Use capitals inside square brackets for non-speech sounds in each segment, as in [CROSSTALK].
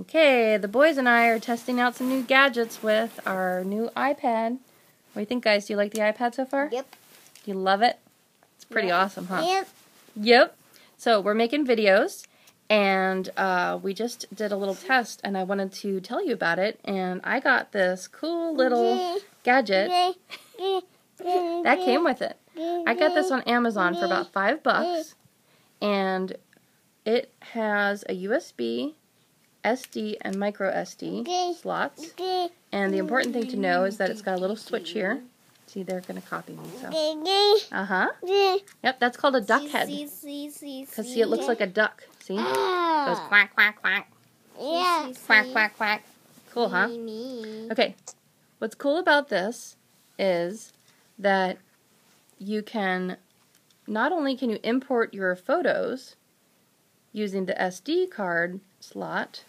Okay, the boys and I are testing out some new gadgets with our new iPad. What do you think, guys? Do you like the iPad so far? Yep. Do you love it? It's pretty Yep. awesome, huh? Yep. Yep. So we're making videos, and uh, we just did a little test, and I wanted to tell you about it. And I got this cool little [LAUGHS] gadget [LAUGHS] that came with it. I got this on Amazon for about five bucks, and it has a USB, SD, and micro SD slots. And the important thing to know is that it's got a little switch here. See, they're gonna copy me. So, uh huh. Yep, that's called a duck head. Cause see, it looks like a duck. See, it goes quack quack quack Yeah. quack quack quack. Cool, huh? Okay, what's cool about this is that you can not only can you import your photos using the SD card slot,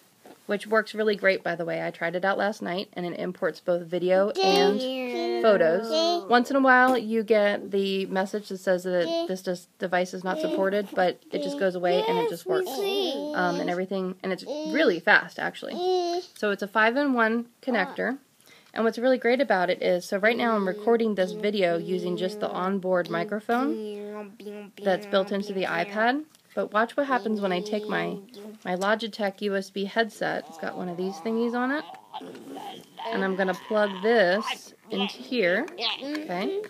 which works really great by the way. I tried it out last night and it imports both video and photos. Once in a while you get the message that says that this device is not supported, but it just goes away and it just works. Um, and everything, and it's really fast actually. So it's a 5-in-1 connector. And what's really great about it is, so right now I'm recording this video using just the onboard microphone that's built into the iPad. But watch what happens when I take my, my Logitech USB headset. It's got one of these thingies on it. And I'm going to plug this into here, okay?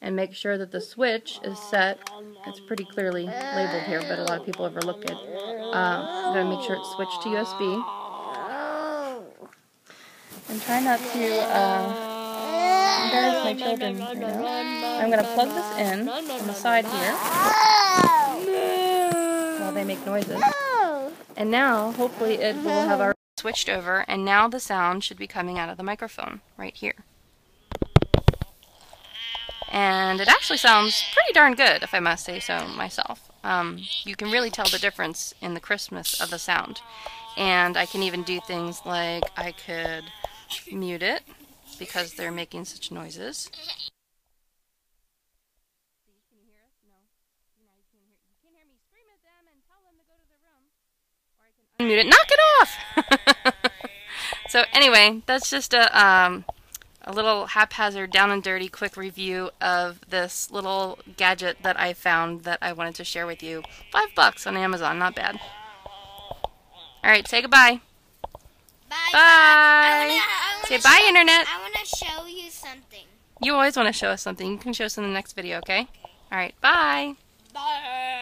And make sure that the switch is set. It's pretty clearly labeled here, but a lot of people overlook it. Uh, I'm going to make sure it's switched to USB. And try not to uh, embarrass my children right now. I'm going to plug this in on the side here make noises. And now, hopefully, it will have our switched over, and now the sound should be coming out of the microphone right here. And it actually sounds pretty darn good, if I must say so myself. Um, you can really tell the difference in the crispness of the sound. And I can even do things like I could mute it because they're making such noises. Mute it. Knock it off! [LAUGHS] so anyway, that's just a um, a little haphazard, down and dirty, quick review of this little gadget that I found that I wanted to share with you. Five bucks on Amazon, not bad. All right, say goodbye. Bye. Bye. I wanna, I wanna Say bye, show- internet. I want to show you something. You always want to show us something. You can show us in the next video, okay? All right, bye. Bye.